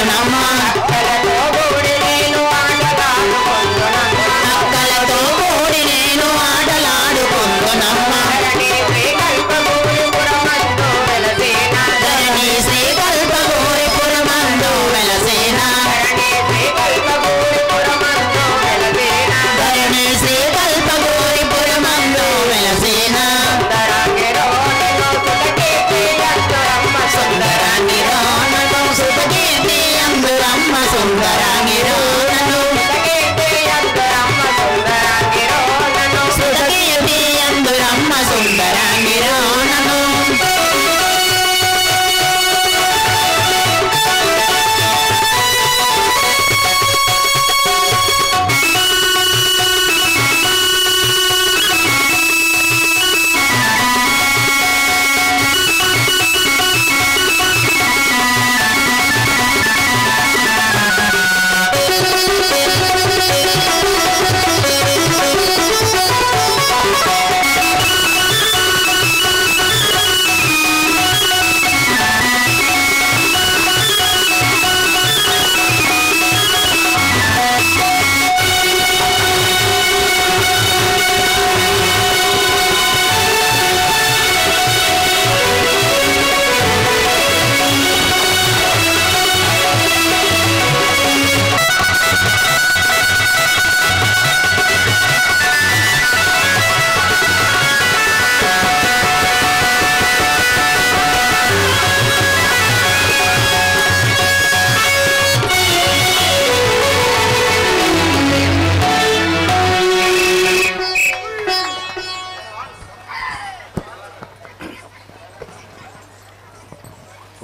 and I'm Namah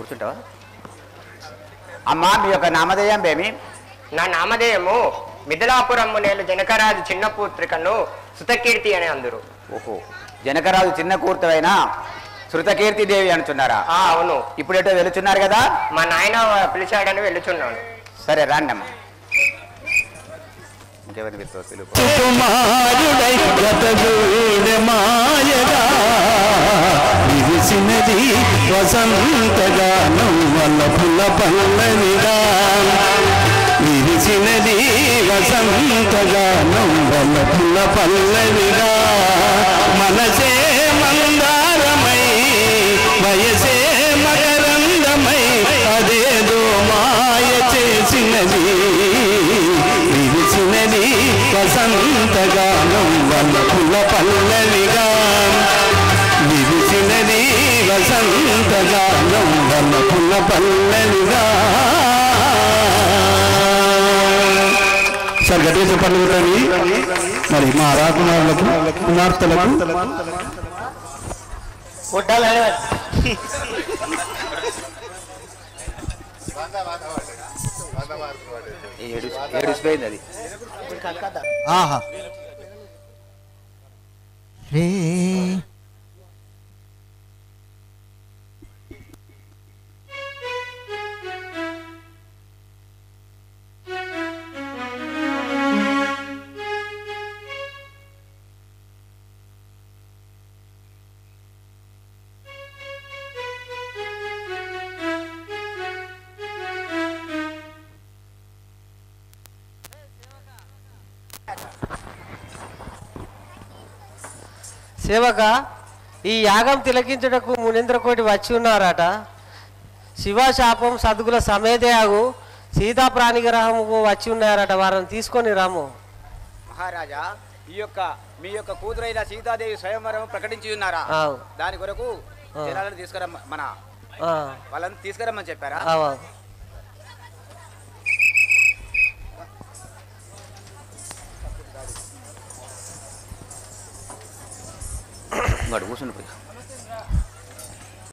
అంటావా అమ్మా మీ యొక్క నామధేయం ఏమి? నా నామధేయము మిథిలాపురము నేను జనకరాజు చిన్న పుత్రికను సుతకీర్తి అని అందరు. ఓహో జనకరాజు చిన్న కూర్తవైన శృతకీర్తి దేవి అంటున్నారా ఆ అవును. ఇప్పుడు ఎటో వెలుచున్నారు కదా? మా నాయన పిలిచాడని వెళ్ళుచున్నాను సరే రండి అమ్మా ఇంకెవరిని పిలుపు. వసంతగానం వల్ల పల్లనిగా. విరిసినది వసంతగానం వల్ల పుల్ల పల్లనిగా. మనసే మందారమై వయసే మకరందమై అదేదో మాయ చేసినది. విరిచినది వసంతగానం వల్ల పల్లవి వల్ల పల్లవిగా సార్ గట్టిగా చెప్పండి కొట్టండి మరి మా రాకుమారులకు కుమార్తెలకు. ఆహా. రే సేవక ఈ యాగం తిలకించుటకు మునీంద్రకోటి వచ్చి ఉన్నారట. శివశాపం సద్గుల సమేతయాగు సీతా ప్రాణిగ్రహముకు వచ్చి ఉన్నారట. వారిని తీసుకొని రాము. మహారాజా ఈ యొక్క మీ యొక్క కూతురైన సీతాదేవి స్వయంవరం ప్రకటించి ఉన్నారా. దాని కొరకు తీసుకురమ్మ మన వాళ్ళని తీసుకురమ్మని చెప్పారా? घट घुसून पाहिजे